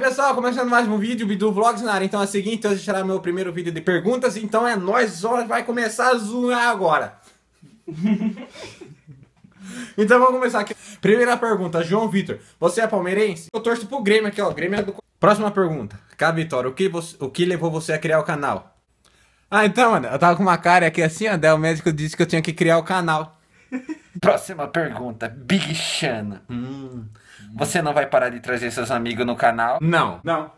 pessoal, começando mais um vídeo, Bidu Vlogs na área. Então é o seguinte, hoje será meu primeiro vídeo de perguntas, então é nóis, vai começar a zoar agora. então vamos começar aqui. Primeira pergunta, João Vitor, você é palmeirense? Eu torço pro Grêmio aqui, ó, Grêmio é do... Próxima pergunta, Cá Vitória, o que, você, o que levou você a criar o canal? Ah, então, mano, eu tava com uma cara aqui assim, ó, daí o médico disse que eu tinha que criar o canal. Próxima pergunta, Big Xana. Hum, você não vai parar de trazer seus amigos no canal? Não. Não.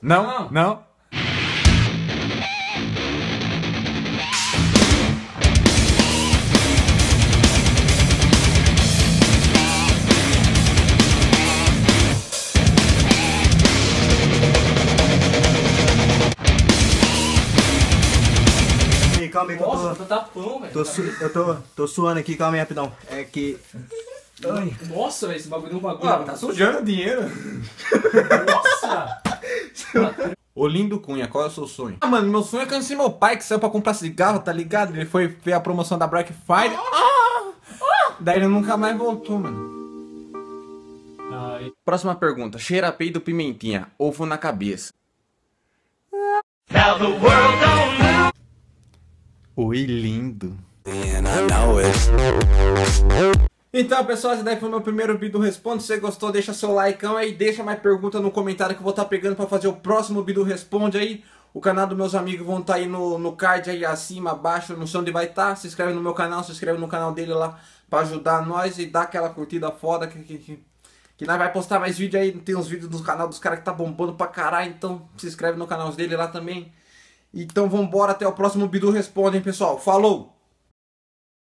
Não? Não? Aí, calma aí que Nossa, eu tá tapão, velho. tô, tô, su- eu tô, tô suando aqui, calma aí rapidão. É que. Nossa, velho, esse bagulho deu um bagulho. Ah, tá sujando dinheiro. Nossa! Olindo Cunha, qual é o seu sonho? Ah, mano, meu sonho é conhecer meu pai que saiu pra comprar cigarro, tá ligado? Ele foi ver a promoção da Black Friday. Ah! Daí ele nunca mais voltou, mano. Ai, Próxima pergunta. Cheira peido pimentinha, ovo na cabeça. Oi, lindo. Então, pessoal, esse daí foi o meu primeiro vídeo Responde. Se você gostou, deixa seu like aí, deixa mais pergunta no comentário que eu vou estar pegando pra fazer o próximo vídeo Responde aí. O canal dos meus amigos vão estar aí no, no card aí acima, abaixo, não sei onde vai estar. Se inscreve no meu canal, se inscreve no canal dele lá pra ajudar nós e dar aquela curtida foda que, que, que, que nós vai postar mais vídeo aí. Tem uns vídeos do canal dos caras que tá bombando pra caralho, então se inscreve no canal dele lá também. Então vambora, até o próximo vídeo Responde, hein, pessoal. Falou!